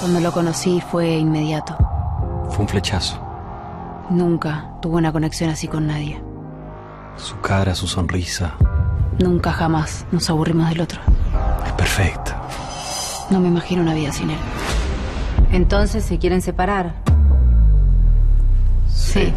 Cuando lo conocí fue inmediato. Fue un flechazo. Nunca tuve una conexión así con nadie. Su cara, su sonrisa. Nunca jamás nos aburrimos del otro. Es perfecto. No me imagino una vida sin él. Entonces se quieren separar. Sí.